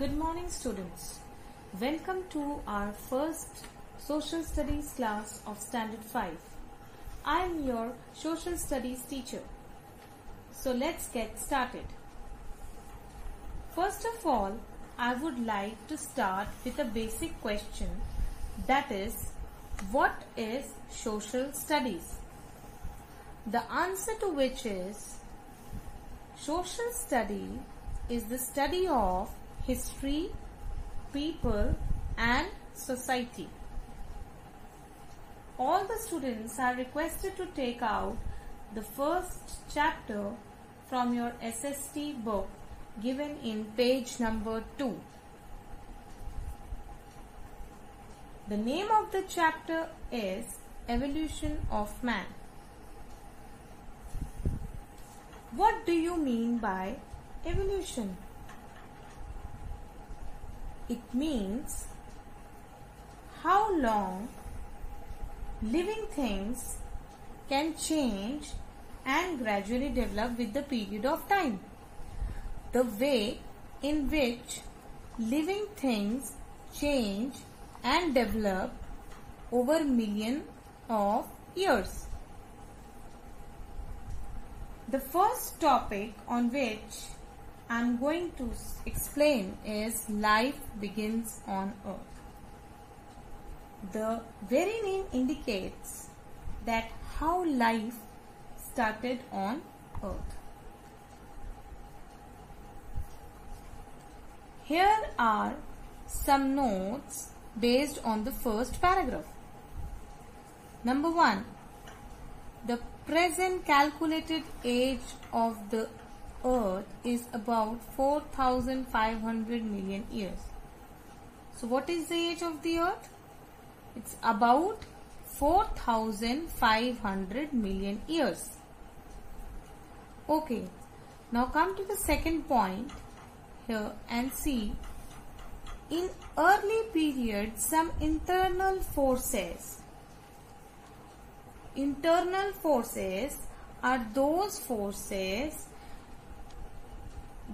Good morning, students. Welcome to our first social studies class of Standard 5. I am your social studies teacher. So let's get started. First of all, I would like to start with a basic question that is, what is social studies? The answer to which is social study is the study of history, people and society. All the students are requested to take out the first chapter from your SST book given in page number 2. The name of the chapter is Evolution of Man. What do you mean by evolution? It means how long living things can change and gradually develop with the period of time. The way in which living things change and develop over million of years. The first topic on which I am going to explain is life begins on earth. The very name indicates that how life started on earth. Here are some notes based on the first paragraph. Number 1. The present calculated age of the earth is about 4500 million years. So what is the age of the earth? It's about 4500 million years. Okay. Now come to the second point here and see in early period some internal forces internal forces are those forces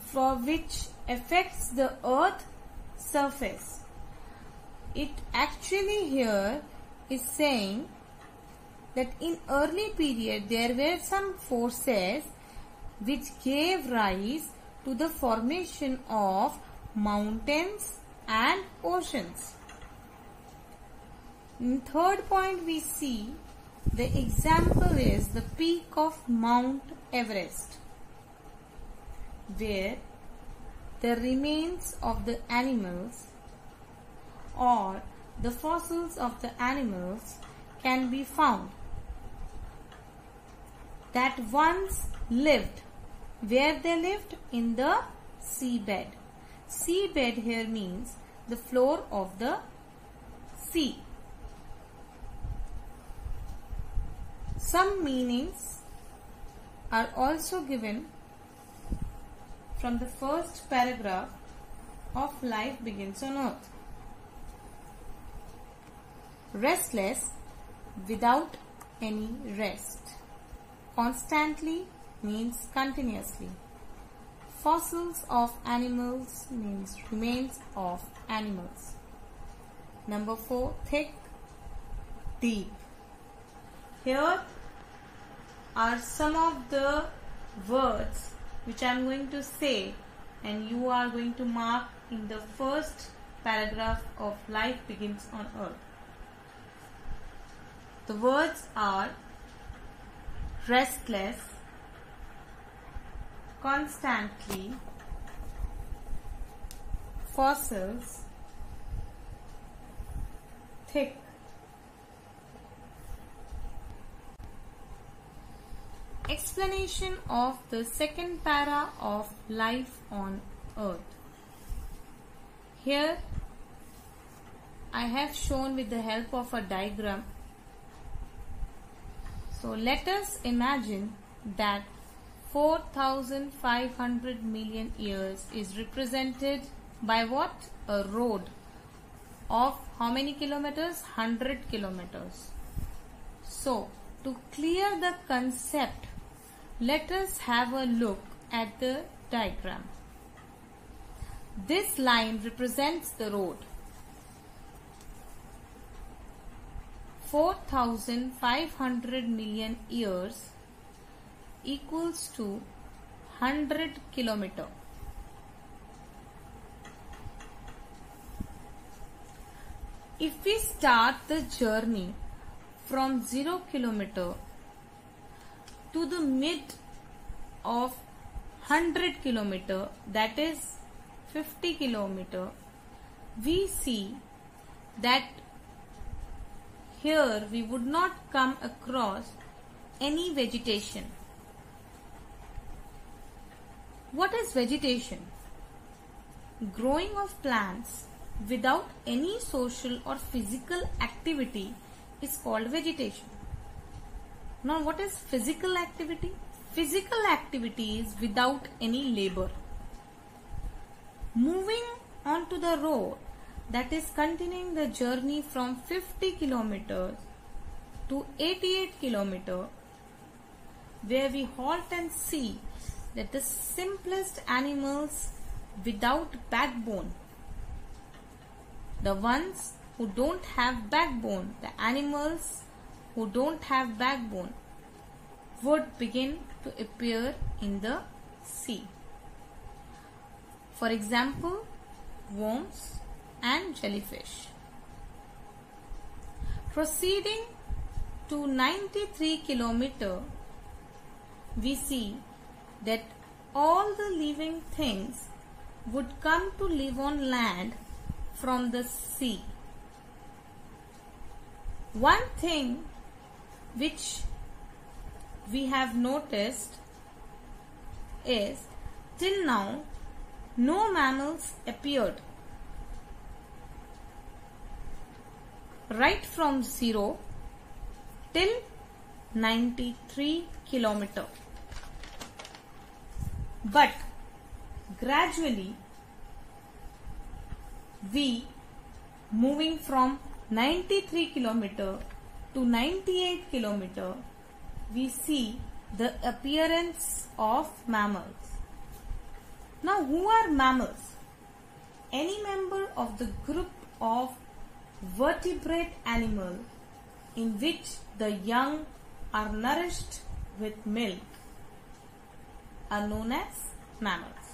for which affects the earth surface it actually here is saying that in early period there were some forces which gave rise to the formation of mountains and oceans. In third point we see the example is the peak of Mount Everest where the remains of the animals or the fossils of the animals can be found. That once lived where they lived? In the seabed. Seabed here means the floor of the sea. Some meanings are also given from the first paragraph of Life Begins on Earth. Restless without any rest. Constantly means continuously. Fossils of animals means remains of animals. Number 4. Thick, deep. Here are some of the words which I am going to say and you are going to mark in the first paragraph of Life Begins on Earth. The words are restless, constantly, fossils, thick, explanation of the second para of life on earth. Here I have shown with the help of a diagram. So let us imagine that 4500 million years is represented by what? A road of how many kilometers? 100 kilometers. So to clear the concept let us have a look at the diagram. This line represents the road. 4500 million years equals to 100 kilometer. If we start the journey from 0 kilometer to the mid of 100 kilometer that is 50 kilometer we see that here we would not come across any vegetation. What is vegetation? Growing of plants without any social or physical activity is called vegetation. Now what is physical activity? Physical activity is without any labor. Moving onto the road that is continuing the journey from 50 kilometers to 88 kilometer where we halt and see that the simplest animals without backbone the ones who don't have backbone the animals who don't have backbone would begin to appear in the sea for example worms and jellyfish. Proceeding to 93 kilometer, we see that all the living things would come to live on land from the sea. One thing which we have noticed is till now no mammals appeared right from 0 till 93 kilometer. But gradually we moving from 93 kilometer to 98 kilometer we see the appearance of mammals. Now who are mammals? Any member of the group of vertebrate animal in which the young are nourished with milk are known as mammals.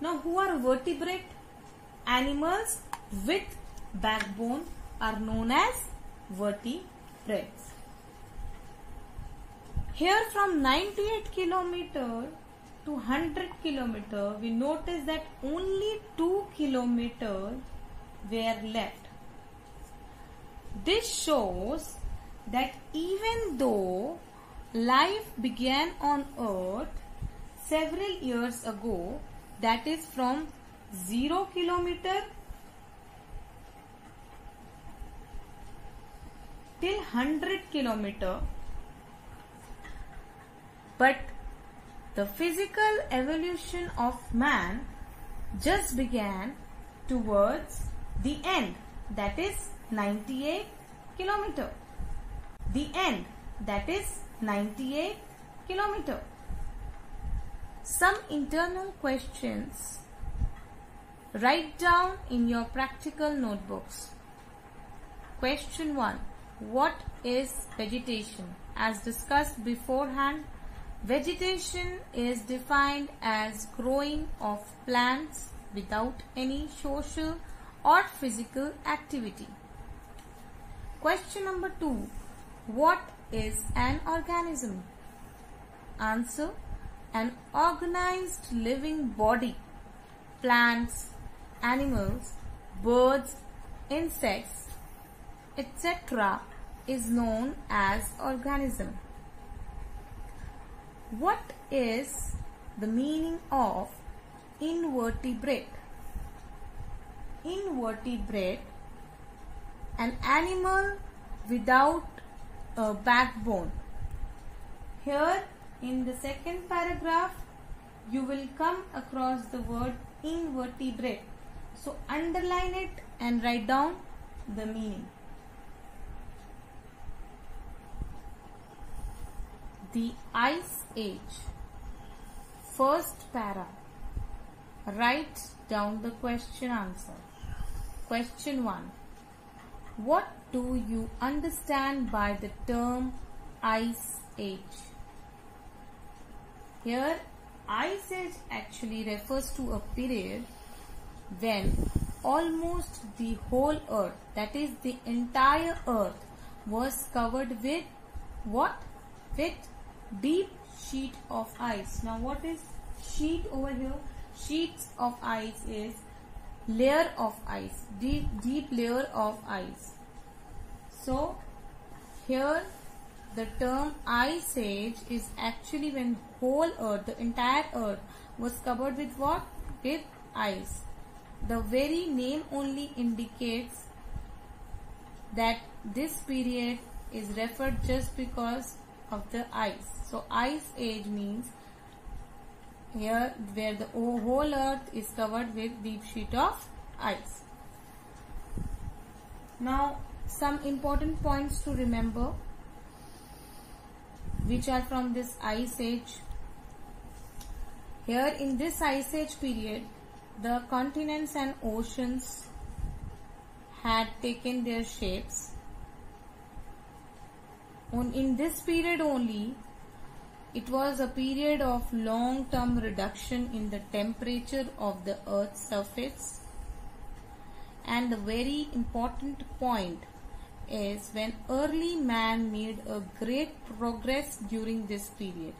Now who are vertebrate animals with backbone are known as vertebrates. Here from 98 kilometer to 100 kilometer we notice that only 2 kilometers were left. This shows that even though life began on earth several years ago that is from 0 kilometer till 100 kilometer. But the physical evolution of man just began towards the end. That is 98 kilometer. The end. That is 98 kilometer. Some internal questions. Write down in your practical notebooks. Question 1 what is vegetation as discussed beforehand vegetation is defined as growing of plants without any social or physical activity. Question number 2. What is an organism? Answer. An organized living body, plants, animals, birds, insects, etc. is known as organism. What is the meaning of invertebrate? invertebrate, an animal without a backbone. Here in the second paragraph, you will come across the word invertebrate. So underline it and write down the meaning. The Ice Age. First para. write down the question answer. Question 1. What do you understand by the term ice age? Here ice age actually refers to a period when almost the whole earth that is the entire earth was covered with what? With deep sheet of ice. Now what is sheet over here? Sheets of ice is layer of ice, deep, deep layer of ice. So here the term ice age is actually when whole earth, the entire earth was covered with what? With ice. The very name only indicates that this period is referred just because of the ice. So ice age means here where the whole earth is covered with deep sheet of ice. Now some important points to remember which are from this ice age. Here in this ice age period the continents and oceans had taken their shapes. In this period only, it was a period of long-term reduction in the temperature of the earth's surface. And the very important point is when early man made a great progress during this period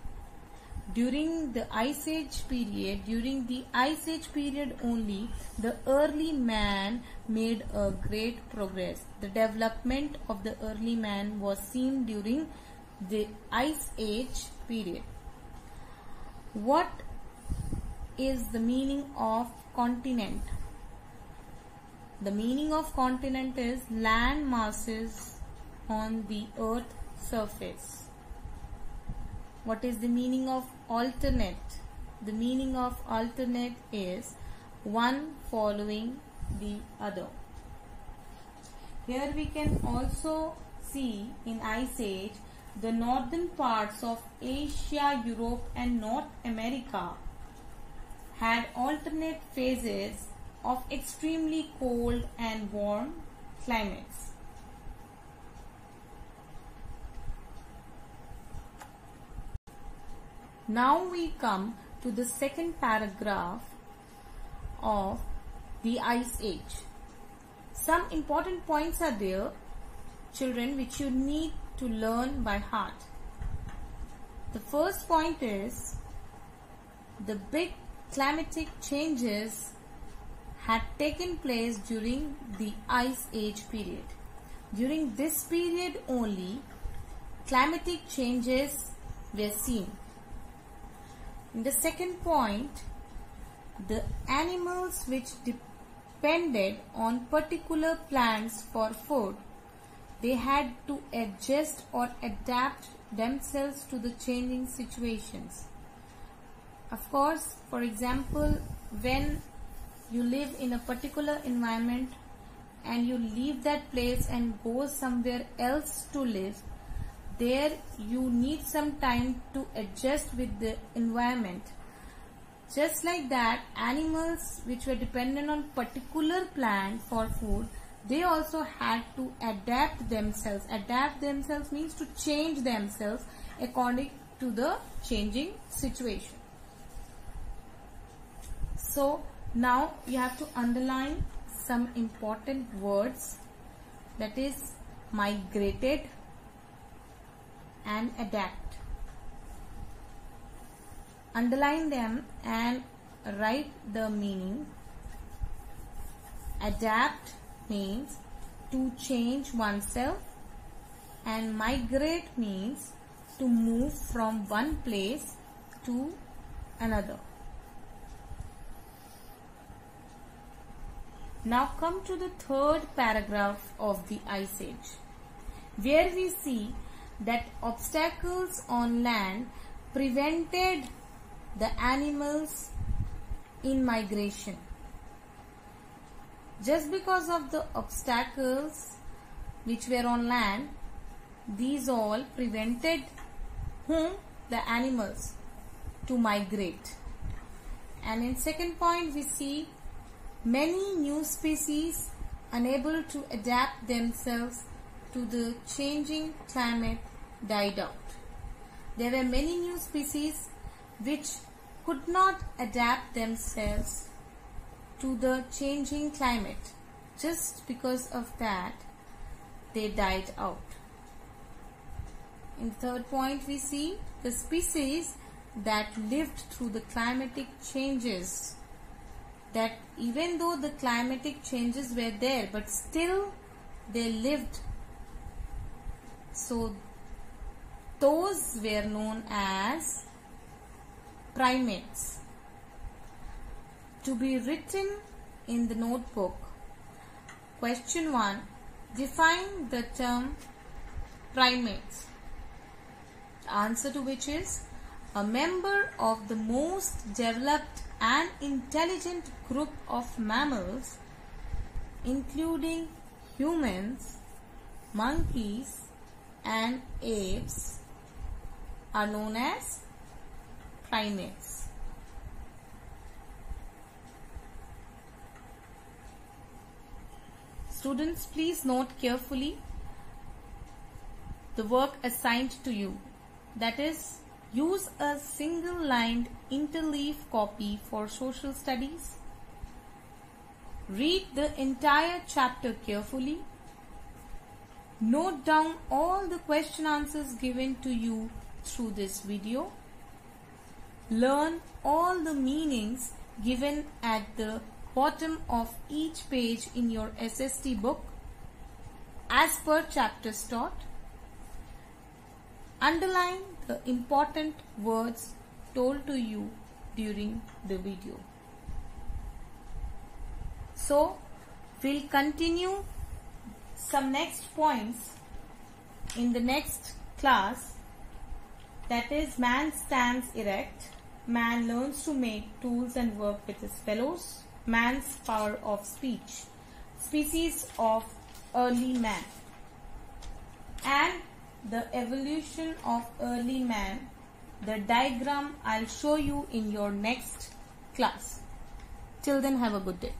during the ice age period during the ice age period only the early man made a great progress. The development of the early man was seen during the ice age period. What is the meaning of continent? The meaning of continent is land masses on the earth surface. What is the meaning of alternate? The meaning of alternate is one following the other. Here we can also see in Ice Age the northern parts of Asia, Europe and North America had alternate phases of extremely cold and warm climates. Now we come to the second paragraph of the Ice Age. Some important points are there, children, which you need to learn by heart. The first point is the big climatic changes had taken place during the Ice Age period. During this period only, climatic changes were seen. In the second point, the animals which depended on particular plants for food, they had to adjust or adapt themselves to the changing situations. Of course, for example, when you live in a particular environment and you leave that place and go somewhere else to live, there you need some time to adjust with the environment. Just like that animals which were dependent on particular plant for food they also had to adapt themselves. Adapt themselves means to change themselves according to the changing situation. So now you have to underline some important words that is migrated and adapt. Underline them and write the meaning. Adapt means to change oneself and migrate means to move from one place to another. Now come to the third paragraph of the Ice Age where we see that obstacles on land prevented the animals in migration. Just because of the obstacles which were on land, these all prevented whom? The animals to migrate. And in second point, we see many new species unable to adapt themselves to the changing climate died out. There were many new species which could not adapt themselves to the changing climate. Just because of that, they died out. In third point, we see the species that lived through the climatic changes that even though the climatic changes were there but still they lived so those were known as primates. To be written in the notebook question 1 define the term primates answer to which is a member of the most developed and intelligent group of mammals including humans, monkeys and apes are known as primates. Students please note carefully the work assigned to you that is Use a single-lined interleaf copy for social studies. Read the entire chapter carefully. Note down all the question answers given to you through this video. Learn all the meanings given at the bottom of each page in your SST book as per chapters taught. Underline the important words told to you during the video. So, we'll continue some next points in the next class that is man stands erect, man learns to make tools and work with his fellows, man's power of speech, species of early man and the evolution of early man. The diagram I'll show you in your next class. Till then have a good day.